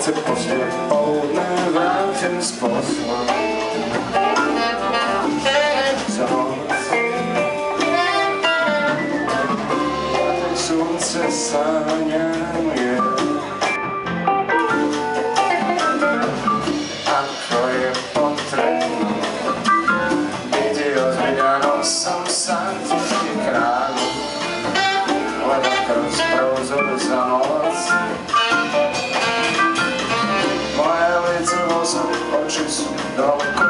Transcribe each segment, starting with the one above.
Chcę pozbyć połudne walkę z oči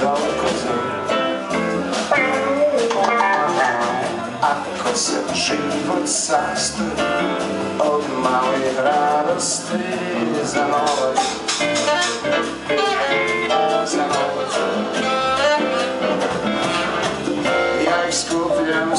daleko za Ako se život sastoji od malih radosti za novac Za novac Ja ih skupljam